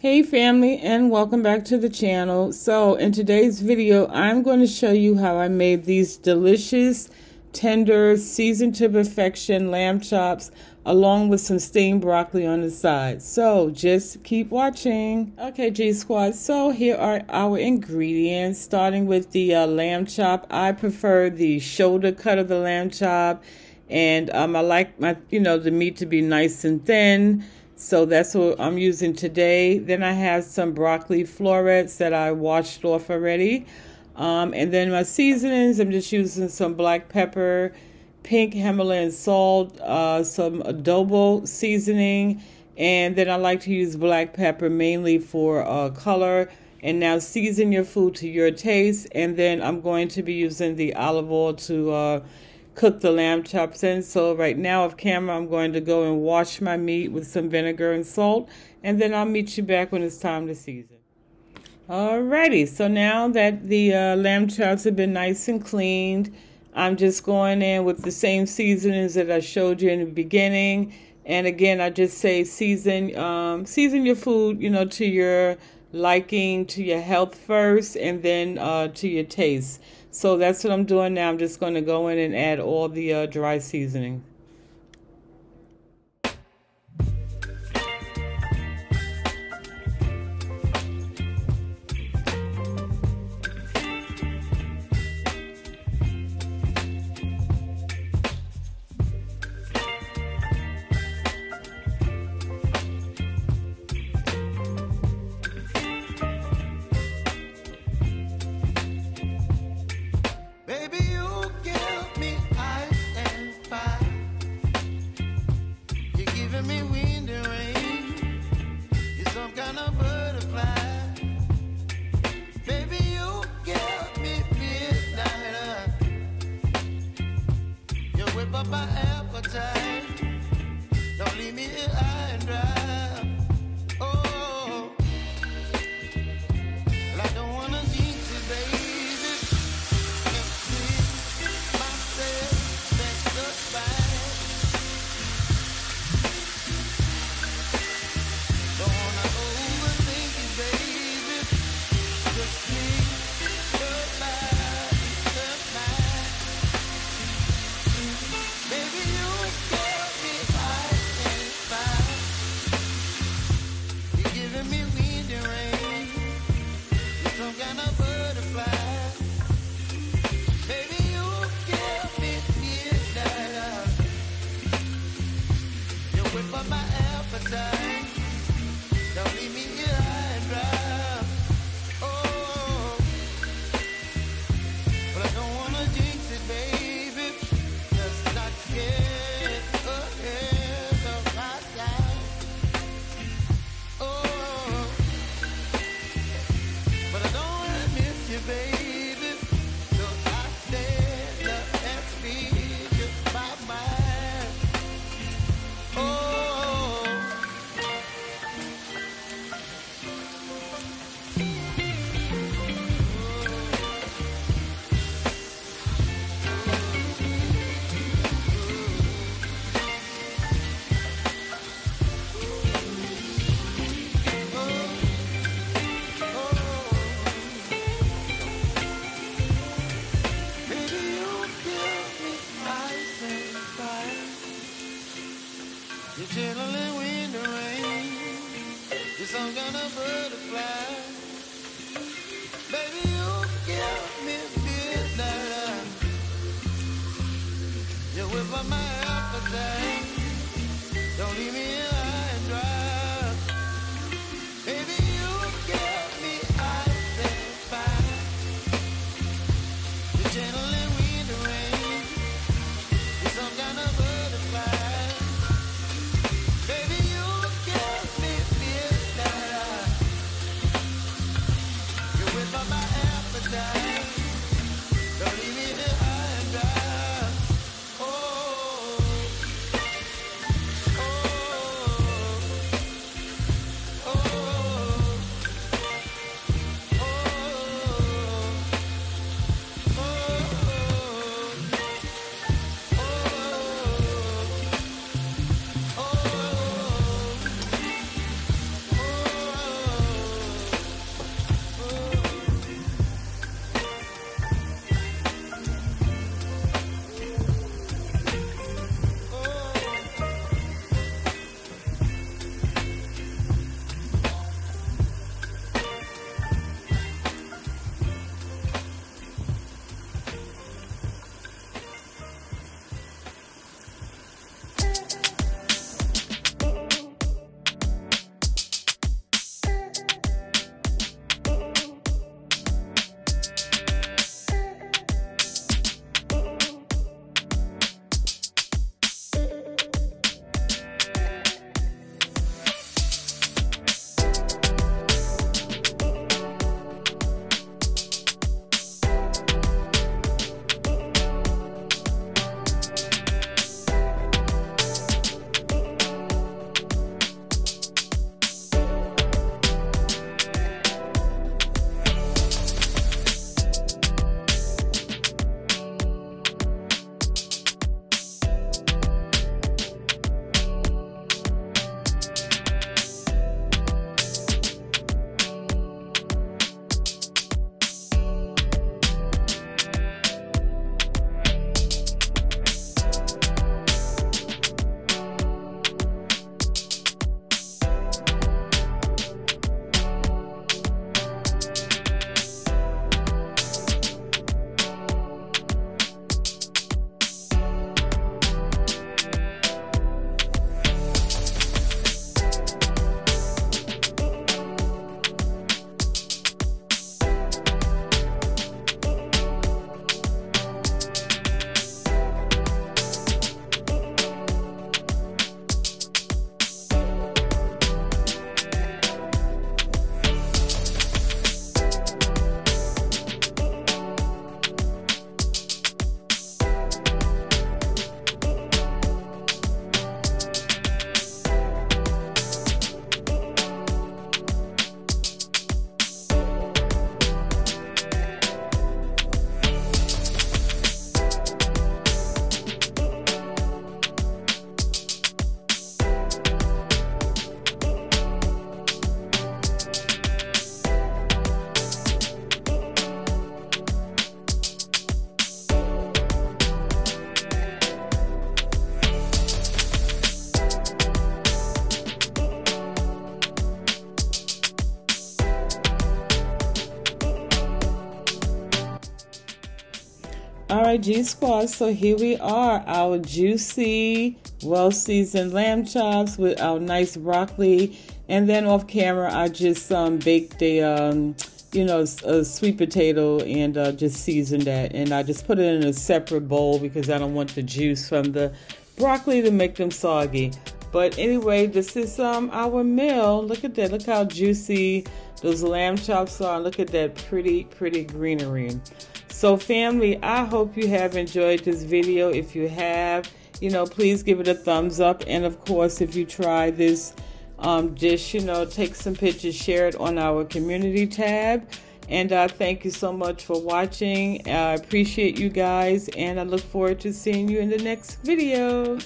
Hey family and welcome back to the channel. So in today's video I'm going to show you how I made these delicious tender seasoned to perfection lamb chops along with some steamed broccoli on the side. So just keep watching. Okay G Squad so here are our ingredients starting with the uh, lamb chop. I prefer the shoulder cut of the lamb chop and um, I like my you know the meat to be nice and thin so that's what I'm using today. Then I have some broccoli florets that I washed off already. Um, and then my seasonings, I'm just using some black pepper, pink Himalayan salt, uh, some adobo seasoning, and then I like to use black pepper mainly for uh, color. And now season your food to your taste. And then I'm going to be using the olive oil to uh, cook the lamb chops in. So right now off camera, I'm going to go and wash my meat with some vinegar and salt, and then I'll meet you back when it's time to season. Alrighty, so now that the uh, lamb chops have been nice and cleaned, I'm just going in with the same seasonings that I showed you in the beginning. And again, I just say season, um, season your food, you know, to your liking, to your health first, and then uh, to your taste. So that's what I'm doing now. I'm just going to go in and add all the uh, dry seasoning. me high and dry. You whip up my appetite. Don't leave me alone. All right, G Squad. So here we are, our juicy, well seasoned lamb chops with our nice broccoli. And then off camera, I just um, baked a, um, you know, a sweet potato and uh, just seasoned that. And I just put it in a separate bowl because I don't want the juice from the broccoli to make them soggy. But anyway, this is um our meal. Look at that. Look how juicy those lamb chops are. Look at that pretty, pretty greenery. So family, I hope you have enjoyed this video. If you have, you know, please give it a thumbs up. And of course, if you try this um, dish, you know, take some pictures, share it on our community tab. And uh, thank you so much for watching. I appreciate you guys, and I look forward to seeing you in the next video.